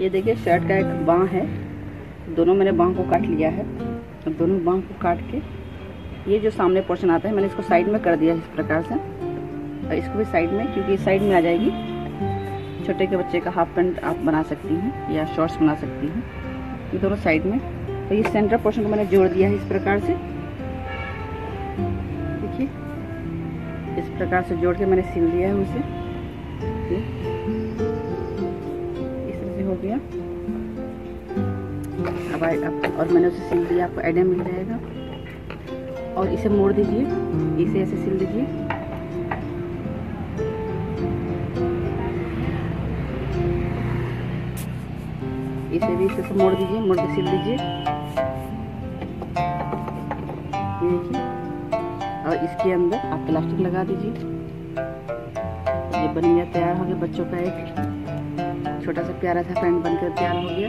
ये देखिए, शर्ट का एक बाँ है। दोनों मैंने बाँ को काट लिया है। अब दोनों बाँ को काट के ये जो सामने पोर्शन आता है, मैंने इसको साइड में कर दिया इस प्रकार से। और इसको भी साइड में, क्योंकि साइड में आ जाएगी। छोटे के बच्चे का हाफ़ पैंट आप बना सकती हैं या शॉर्ट्स बना सकती हैं। ये दोनों साइड में। तो ये सेंटर पोर्शन को मैंने जोड़ दिया है इस प्रकार से। देखिए, इस प्रकार से जोड़ के मैंने सिल दिया है उसे। गया। अब अब और मैंने उसे सिल दिया, आपको आइडिया मिल जाएगा। और इसे मोड़ दीजिए, इसे ऐसे सिल दीजिए। इसे भी इसे मोड़ दीजिए, मोड़ के सिल दीजिए। और इसके अंदर आप प्लास्टिक लगा दीजिए। ये बन गया तैयार हो गया बच्चों का एक। छोटा सा प्यारा सा पैंट बनकर तैयार हो गया।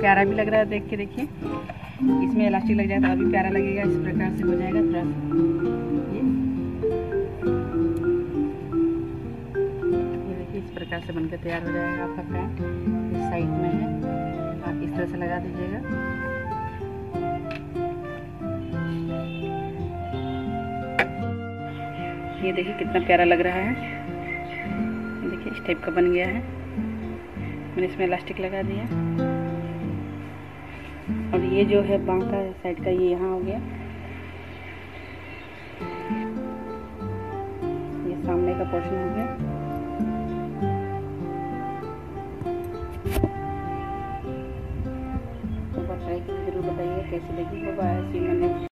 प्यारा भी लग रहा है देख के, देखिए। इसमें इलास्टिक लग जाएगा तो अभी प्यारा लगेगा, इस प्रकार से हो जाएगा थोड़ा ये। देखिए, इस प्रकार से बनकर तैयार हो जाएगा आपका पैंट इस साइड में है। आप इस तरह से लगा दीजिएगा। ये देखिए कितना प्यारा लग रहा है। देखिए, इस टाइप का बन गया है। मैंने इसमें इलास्टिक लगा दिया और ये जो है बांका साइड का, ये यहाँ हो गया। ये सामने का पोर्शन हो गया। तो ज़रूर बताइए कैसी लगी। मैंने